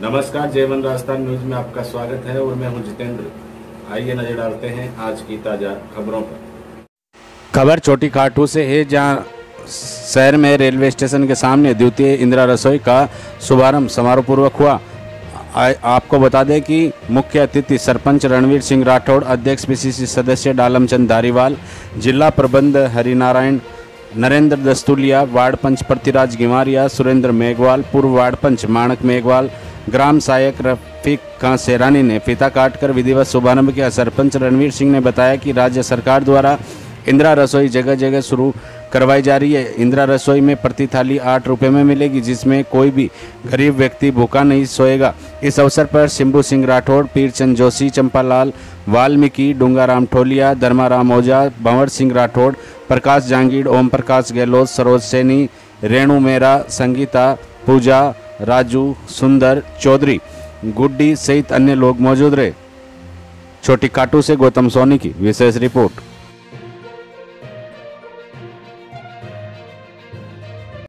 नमस्कार जयवन राजस्थान न्यूज़ में आपका स्वागत है और मैं हूँ जितेंद्र। आइए नज़र डालते हैं आज की ताज़ा खबरों पर। खबर छोटी खाटू से है जहाँ शहर में रेलवे स्टेशन के सामने द्वितीय इंदिरा रसोई का शुभारंभ समारोह पूर्वक हुआ। आ, आपको बता दें कि मुख्य अतिथि सरपंच रणवीर सिंह राठौड़ अध्यक्ष पीसीसी सदस्य डालमचंद धारीवाल जिला प्रबंध हरिनारायण नरेंद्र दस्तुलिया वार्ड पंच पृथ्वीराज गिमारिया सुरेंद्र मेघवाल पूर्व वार्ड पंच माणक मेघवाल ग्राम सहायक रफीक खां सेरानी ने फीता काटकर विधिवत शुभारंभ किया। सरपंच रणवीर सिंह ने बताया कि राज्य सरकार द्वारा इंदिरा रसोई जगह जगह शुरू करवाई जा रही है। इंदिरा रसोई में प्रति थाली आठ रुपये में मिलेगी, जिसमें कोई भी गरीब व्यक्ति भूखा नहीं सोएगा। इस अवसर पर शिंबू सिंह राठौड़ पीरचंद जोशी, चंपालाल, वाल्मीकि, डूंगाराम ठोलिया, धर्माराम ओझा भंवर सिंह राठौड़ प्रकाश जांगीर ओम प्रकाश गहलोत, सरोज सैनी, रेणु मेहरा, संगीता पूजा राजू, सुंदर, चौधरी, गुड्डी सहित अन्य लोग मौजूद रहे। छोटी काटू से गौतम सोनी की विशेष रिपोर्ट।